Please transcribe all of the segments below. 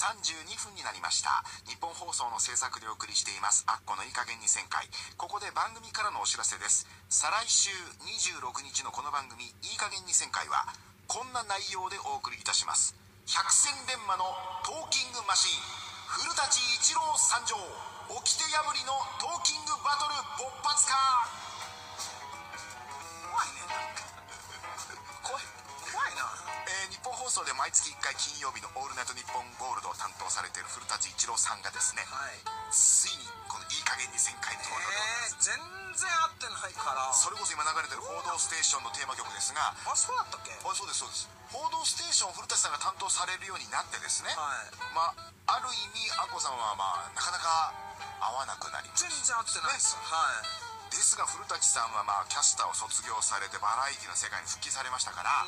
32分になりました。日本放送の制作でお送りしています。アッコのいい加減に1000回。ここで番組からのお知らせです。再来週26日のこの番組いい加減に1000回はこんな内容でお送りいたします。百戦錬磨のトーキングマシン。古舘一郎参上。掟破りのトーキングバトル勃発か。送で毎月1回金曜日の「オールナイトニッポンゴールド」を担当されている古舘一郎さんがですねはい。ついにこのいい加減に1000回の登場でございますえー、全然合ってないから。それこそ今流れてる「報道ステーション」のテーマ曲ですが。あそうだったっけ？あそうですそうです「報道ステーション」を古舘さんが担当されるようになってですね、はい。まあある意味アッコさんはまあなかなか合わなくなりました。全然合ってないです、はい。ですが古舘さんはまあキャスターを卒業されてバラエティの世界に復帰されましたから、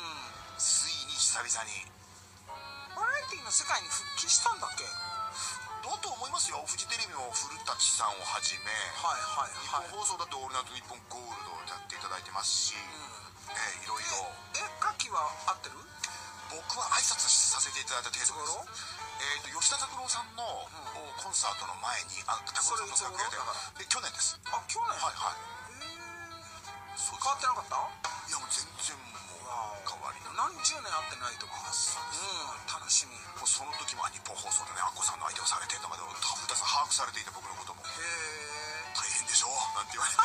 ついに久々に。バラエティの世界に復帰したんだっけ？だと思いますよ。フジテレビも古舘さんをはじめ。はいはい日はい。本放送だと「オールナイトニッポンゴールド」をやっていただいてますし、ええいろいろ。えガキは合ってる？僕は挨拶させていただいた程度です。えー、と吉田拓郎さんの、おコンサートの前にあ拓郎さんの楽屋で。で去年です。あ去年？はいはい。変わってなかった？いやもう全何十年会ってないと思いますうん楽しみへもうその時もあ日本放送でねアッコさんの相手をされてとかで古田さん把握されていて僕のことも。え大変でしょなん。て言われて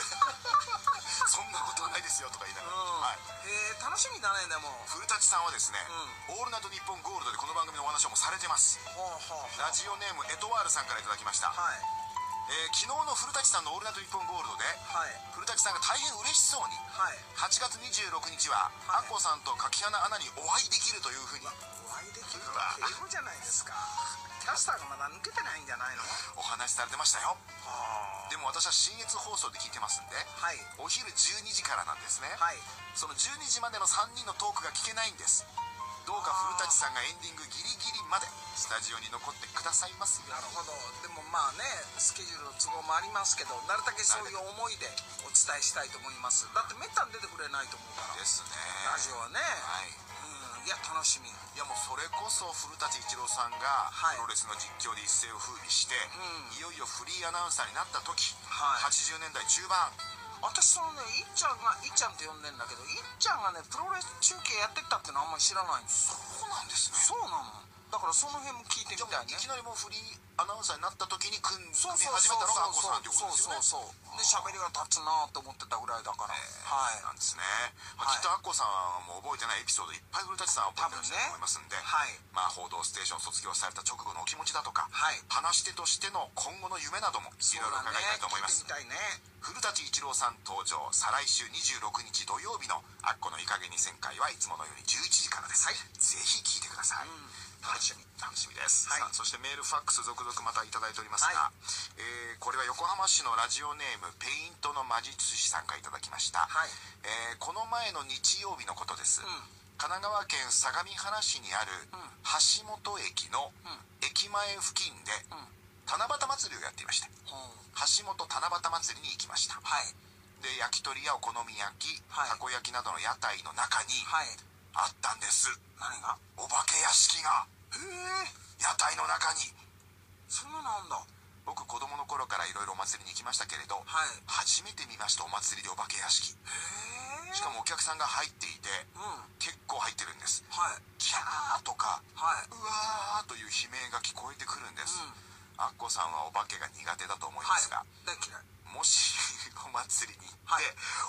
そん。なことはないですよとか言いながら、うん。はいへえ楽しみだねでも古舘さんはですね、オールナイトニッポンゴールドでこの番組のお話をもうされてます。ほうほうほう。ラジオネームエトワールさんからいただきました、はいえー昨日の古舘さんの「オールナイトニッポンゴールド」ではい。古舘さんが大変嬉しそうにはい。8月26日は、はい。アッコさんと柿花アナにお会いできるというふうに。お会いできるうわ英語じゃないですか。キャスターがまだ抜けてないんじゃないの？お話しされてましたよ。はでも私は新越放送で聞いてますんではい。お昼12時からなんですね、はい。その12時までの3人のトークが聞けないんですどうか古舘さんがエンディングギリギリまでスタジオに残ってくださいますよ。なるほど。でもまあねスケジュールの都合もありますけどなるだけそういう思いでお伝えしたいと思います。だってめったに出てくれないと思うからですね。ラジオはね、はい。うん。いや楽しみ。いやもうそれこそ古舘一郎さんがはい。プロレスの実況で一世を風靡して、うん。いよいよフリーアナウンサーになった時、はい。80年代中盤私そのねいっちゃんがいっちゃんって呼んでんだけどいっちゃんがねプロレス中継やってたってのあんまり知らないんです。よそうなんですね。そうなの。だからその辺も聞いてみたいね。いきなりもうフリーアナウンサーになった時に組み始めたのがアッコさんっていうことですよね。そうそうそう。で喋りが立つなと思ってたぐらいだから、はい。なんですね、まあはい。きっとアッコさんも覚えてないエピソードいっぱい古舘さんは覚えてると思いますんで、はい。まあ、報道ステーション卒業された直後のお気持ちだとか、はい。話し手としての今後の夢などもいろいろ伺いたいと思います、ね聞いてみたいね古舘一郎さん登場。再来週26日土曜日の「アッコのいい加減に1000回」はいつものように11時からです、ぜひ聞いてください、楽しみ。楽しみです、はい。さあそしてメールファックス続々またいただいておりますが、はえーこれは横浜市のラジオネームペイントの魔術師さんからいただきました、はい。えーこの前の日曜日のことです、ん。神奈川県相模原市にある橋本駅の駅前付近で七夕祭りをやっていましてうん。橋本七夕祭りに行きました。はい。で焼き鳥やお好み焼き、はい。たこ焼きなどの屋台の中にはい。あったんです。何が？お化け屋敷がへえ。屋台の中に。そんなんだ。僕子供の頃からいろいろお祭りに行きましたけれど、はい。初めて見ましたお祭りでお化け屋敷。へえ。しかもお客さんが入っていて、うん。結構入ってるんです。はい。キャーとかはい。うわーという悲鳴が聞こえてくるんです、うんアッコさんはお化けが苦手だと思いはいますが、大嫌い。もしお祭りに行って、はい。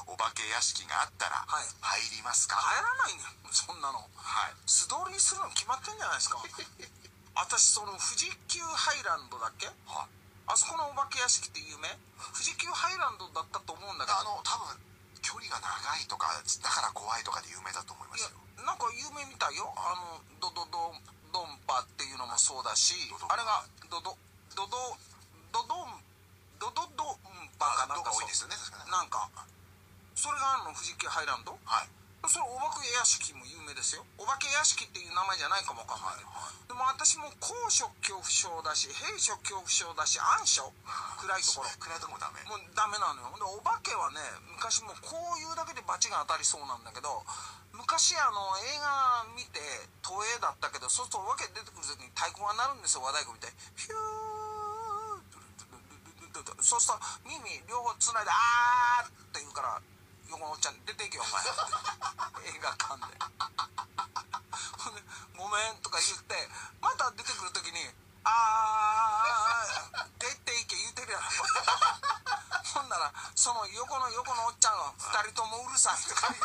お化け屋敷があったらはい。入りますか、入らないねそんなの。はい。素通りにするの決まってんじゃないですか。私その富士急ハイランドだっけ？はい。あそこのお化け屋敷って有名？富士急ハイランドだったと思うんだけど。あの多分距離が長いとかだから怖いとかで有名だと思いますよ。なんか有名みたいよ。あのドドドドンパっていうのもそうだしあれがドドドドドドンドドドンパかなんか多いですよね確かね。なんかそれがあるの富士急ハイランド？はい。それお化け屋敷も有名ですよ。お化け屋敷っていう名前じゃないかもわかんないけど、でも私も高所恐怖症だし閉所恐怖症だし暗所。暗いところ。暗いとこもダメ。もうダメなのよ。でお化けはね昔もうこういうだけで罰が当たりそうなんだけど昔昔あの映画見て東映だったけどそうするとお化け出てくる時に太鼓が鳴るんですよ和太鼓みたいに。ヒューそうすると耳両方つないで「あー」って言うから横のおっちゃんに出ていけよお前。映画館で。ほんで「ごめん」とか言ってまた出てくる時に「あー出ていけ」言うてるやろ ほんならその横の横のおっちゃんは2人ともうるさいとか。言う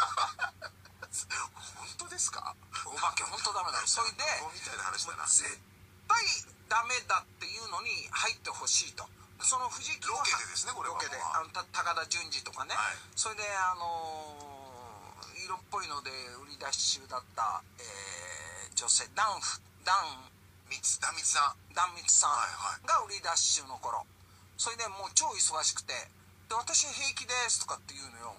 本当ですか？お化け。本当ダメだよ。それでみたいな話だな。絶対ダメだっていうのに入ってほしいとその藤木ロケでですねこれはロケであのた高田純次とかね、はい。それであのー色っぽいので売り出し中だった、えー女性ダンフダン三つ田光さん。壇蜜さはいんが売り出し中の頃。それでもう超忙しくて「で私平気です」とかって言うのよ。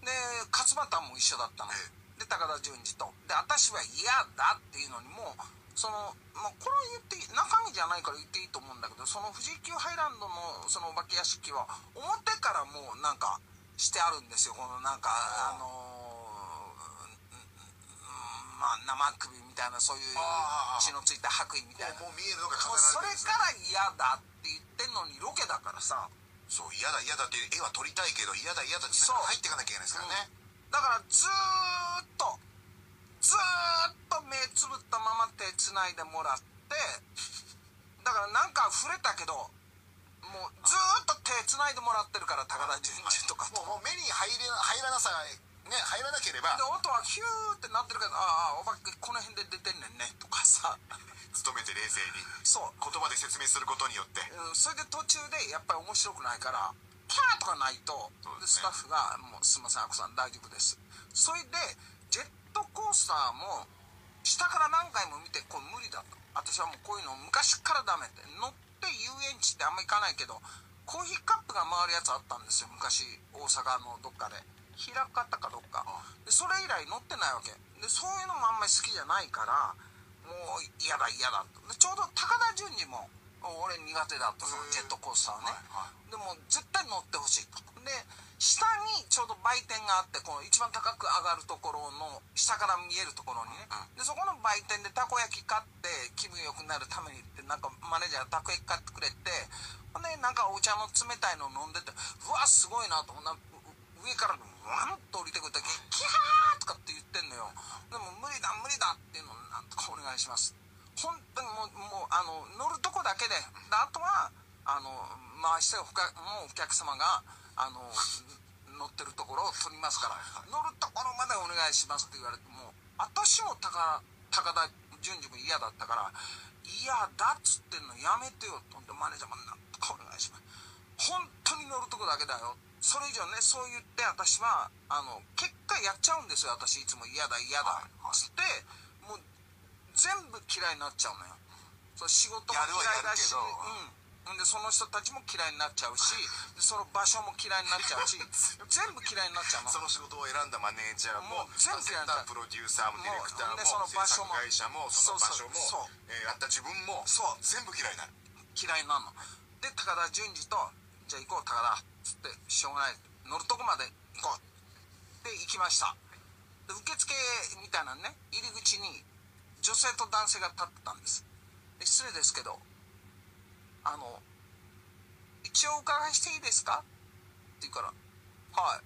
で勝俣も一緒だったの。え。で高田純次と。で私は嫌だっていうのにもうその、まあ、これ言って中身じゃないから言っていいと思うんだけどその富士急ハイランドのそのお化け屋敷は表からもうなんかしてあるんですよ。このなんかあのーまあ生首みたいなそういう血のついた白衣みたいな。もう見えるのがねそれから嫌だって言ってんのにロケだからさ。そう嫌だ嫌だって絵は撮りたいけど嫌だ嫌だって入っていかなきゃいけないですからね。だからずーずーっと目つぶったまま手つないでもらってだからなんか触れたけどもうずーっと手つないでもらってるから高田純次とかと。もうもう目に入れ入らなさね。入らなければ。で音はヒューってなってるけどああお化けこの辺で出てんねんねとかさ。努めて冷静に。そう。言葉で説明することによって。うんそれで途中でやっぱり面白くないからパーとかないとねでスタッフが「もうすいませんアコさん大丈夫です」それでトコースターも下から何回も見てこれ無理だと。私はもうこういうの昔からダメって乗って遊園地ってあんま行かないけどコーヒーカップが回るやつあったんですよ昔大阪のどっかで。開かったかどっか。でそれ以来乗ってないわけ。でそういうのもあんまり好きじゃないからもう嫌だ嫌だと。でちょうど高田純次も俺苦手だとそのジェットコースターね、はいはでも絶対乗ってほしいと。で下にちょうど売店があってこの一番高く上がるところの下から見えるところにね、でそこの売店でたこ焼き買って気分良くなるためにってなんかマネージャーがたこ焼き買ってくれてほんでなんかお茶の冷たいの飲んでてうわすごいなとほんなう上からワンと降りてくるときキャーとかって言ってんのよ。でも無理だ無理だっていうのをなんとかお願いします。本当にもうもうあの乗るとこだけで。であとはあの回してお客もうお客様があの乗ってるところを撮りますから、乗るところまでお願いしますって言われても私も高高田純次も嫌だったから嫌だっつってんのやめてよとでマネージャーもなんとかお願いします。本当に乗るとこだけだよ。それ以上ねそう言って私はあの結果やっちゃうんですよ。私いつも嫌だ嫌だっつってもう全部嫌いになっちゃうのよ。そう仕事も嫌いだしうんでその人たちも嫌いになっちゃうしでその場所も嫌いになっちゃうし 全部嫌いになっちゃうの。その仕事を選んだマネージャーも全部嫌いになっちゃうプロデューサーもディレクターもその場所も。制作会社もその場所もそう。そうえーやった自分もそう。全部嫌いになる。嫌いになるの。で高田純次と「じゃあ行こう高田」っつってしょうがない。乗るとこまで行こう。で行きました。で受付みたいなね入り口に女性と男性が立ってたんです。で失礼ですけどあの一応お伺いしていいですか？って言うから「はい。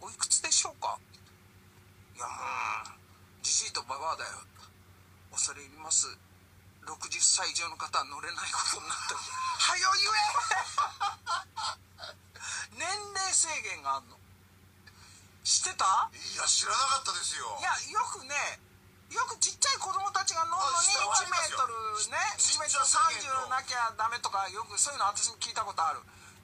おいくつでしょうか?」いやもうじじいとばばあだよ。恐れ入ります。60歳以上の方は乗れないことになってるはよ言え！年齢制限があんの。知ってた？いや知らなかったですよ。いやよくねよくちっちゃい子供たちが乗るのにあ下はあり1メートルね1メートル30なきゃダメとかよくそういうの私も聞いたことある。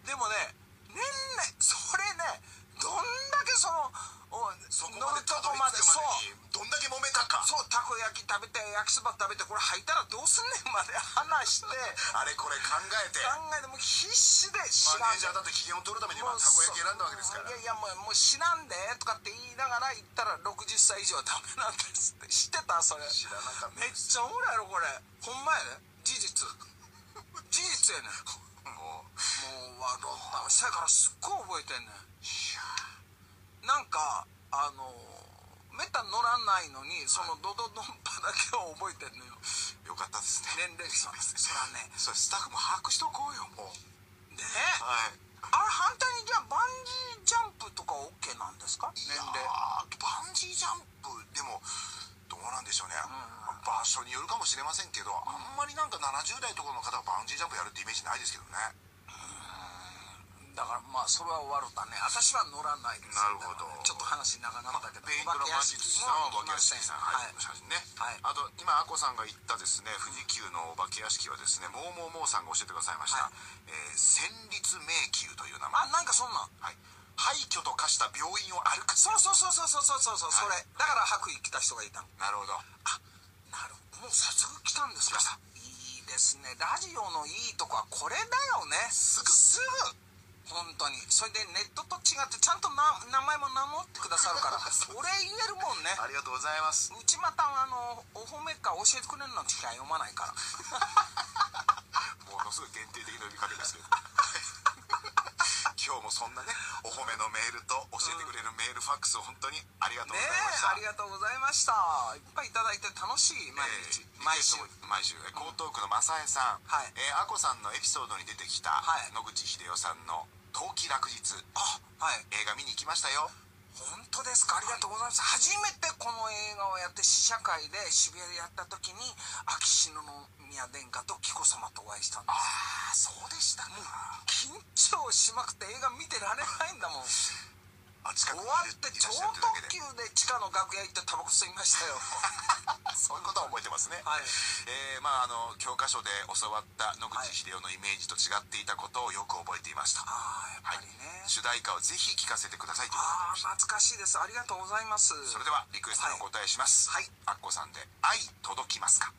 でもね年齢それねどんだけそのおそこ乗るとこまでそう。どんだけ揉めたか。そうたこ焼き食べて焼きそば食べてこれ履いたらどうすんねんまで話して。あれこれ考えて。考えてもう必死で知マらん。ネージャーだって機嫌を取るためにまあたこ焼き選んだわけですから。いやいやもうもう知らんでとかって言いながら言ったら60歳以上はダメなんですって。知ってた？それ。知らなかっためっちゃおもろいやろこれ。ほんまやね事実。事実やねん。ももう笑ったそやからすっごい覚えてんねん。なんかあのめったに乗らないのにそのドドドンパだけは覚えてんのよ。よかったですね。年齢層そらね。それスタッフも把握しとこうよもう。ね。はい。あれ反対にじゃあバンジージャンプとか齢よるかもしれませんけど、あんまりなんか70代とかの方がバンジージャンプやるってイメージないですけどね。だからまあそれは終わるだね。私は乗らないです。なるほど。ちょっと話長なったけどペイントの魔術師さんはお化け屋敷さん。はい、写真ね、はい。あと今アコさんが言ったですね富士急のお化け屋敷はですねモーモーモーさんが教えてくださいました、はい。えー戦慄迷宮という名あ前なんかそんなん。はい。廃墟と化した病院を歩くそうそうそうそうそうそうそうそれ。はい。だから白衣着た人がいたの。なるほど。あもう早速来たんですか来ましたいいですね。ラジオのいいとこはこれだよね。すぐ。すぐ。本当に。それでネットと違ってちゃんとな名前も名乗ってくださるから。俺言えるもんね。ありがとうございます。うちまたあのお褒めか教えてくれるのしか読まないから。ものすごい限定的な呼びかけですけど今日もそんなねお褒めのメールと教えてくれるメールファックスを本当にありがとうねございました、ありがとうございました。いっぱいいただいて楽しい毎日、えー毎週毎週。えー江東区の正江さん、はい。えー、アコさんのエピソードに出てきた、はい。野口英世さんの「冬季落日。あはい」映画見に行きましたよ本当ですか？ありがとうございます。初めてこの映画をやって試写会で渋谷でやった時に秋篠宮殿下と紀子さまとお会いしたんです。ああそうでしたか。緊張しまくって映画見てられないんだもん。終わって超特急で地下の楽屋行ってタバコ吸いましたよそういうことは覚えてますね、はい。えーまああの教科書で教わった野口英世のイメージと違っていたことをよく覚えていました、ああやっぱりね、主題歌をぜひ聴かせてくださいというああ懐かしいです。ありがとうございます。それではリクエストにお答えします、はい。アッコさんで「愛届きますか」